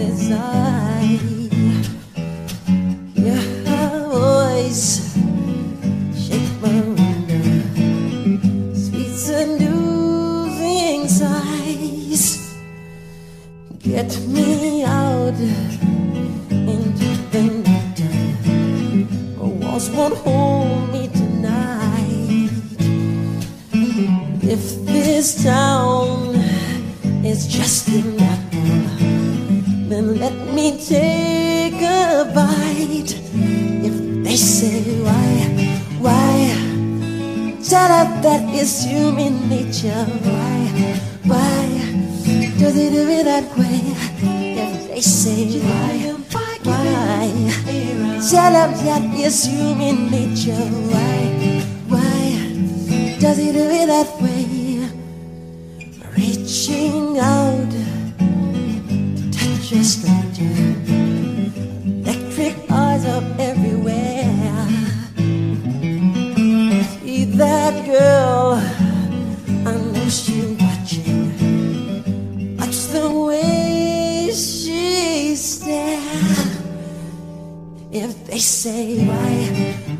inside. Your voice shake my wonder, sweet seducing sighs. Get me out into the night. Walls won't hold me tonight. If this town is just apple, then let me take a bite. If they say why, why, shut up, that is human nature. Why, why, does it do it that way? If they say why, why, shut up, that is human nature. Why, why, does it do it that way? Reaching out touch a stranger. Electric eyes are everywhere. See that girl, I know she's watching. Watch the way she stares. If they say why,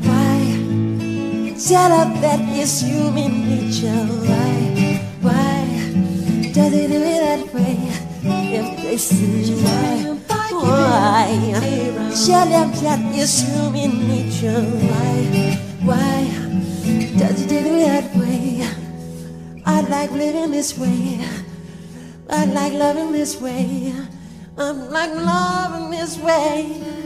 why, shut up, that is human nature. Say why, nature. Why, why? I like living this way. I like loving this way. I like loving this way.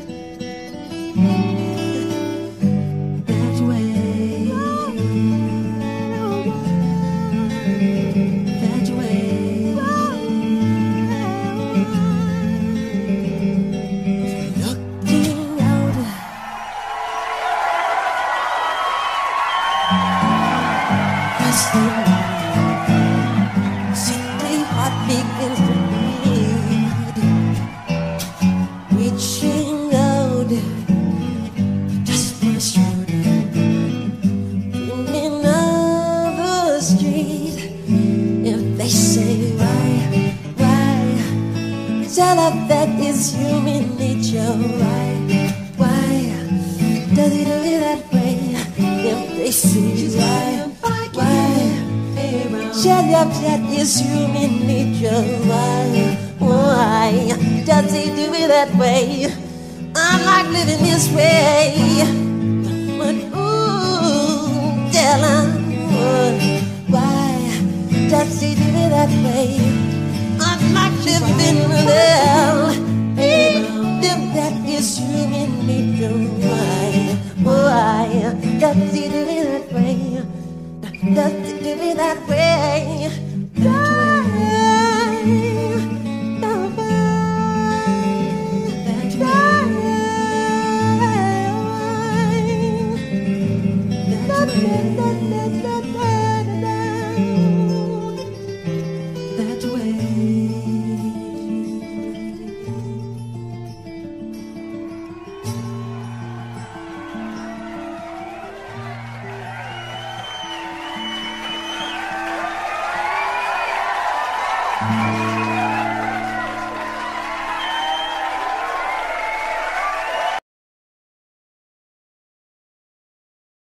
Why, why, does it do it that way? If they say why, why, shut up, that is human nature. Why, why, does it do it that way? I'm like living this way. But ooh, tell uh, why does he do it that way? I'm not living in hell. If that is human nature, why, why does he do it that way? Nothing to be that way.